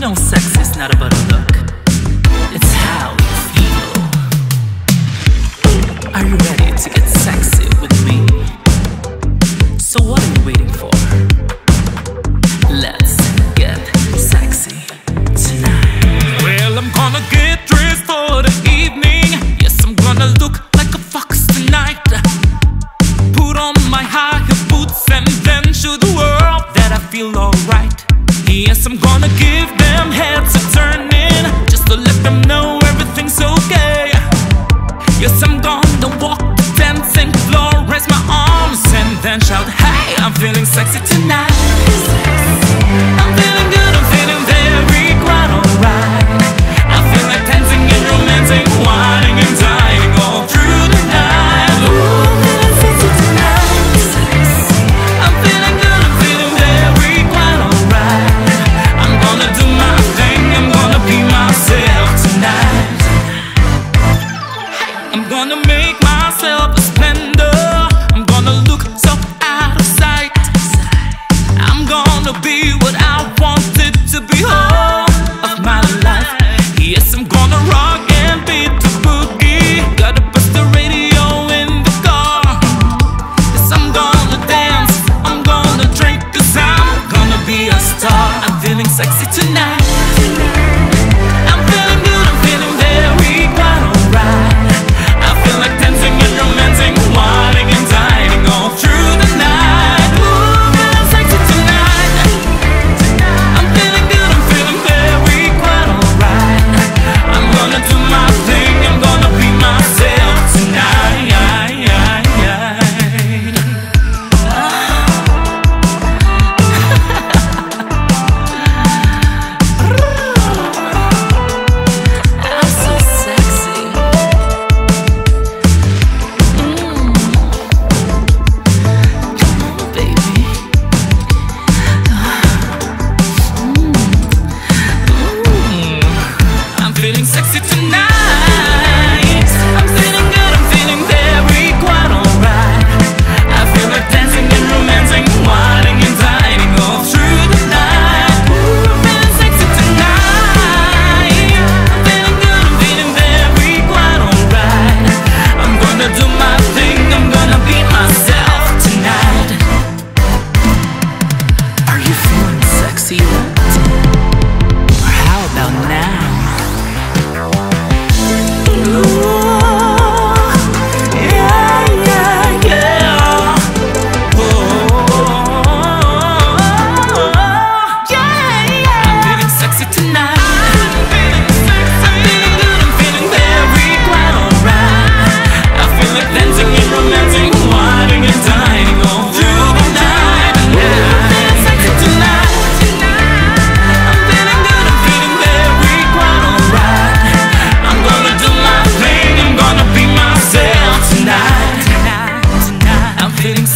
know sex is not about feeling sexy tonight. sexy tonight.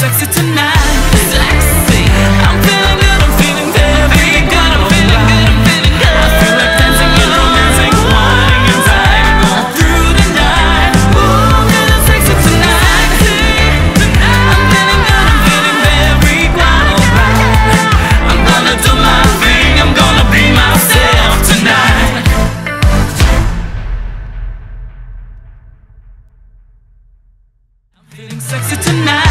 sexy tonight. Sexy. I'm feeling good, I'm feeling. I'm feeling good, I'm feeling good, I'm feeling good. I feel like dancing, winding all through the night. Ooh, tonight. I'm feeling wild. I'm gonna do my thing, I'm gonna be myself tonight. I'm feeling sexy tonight.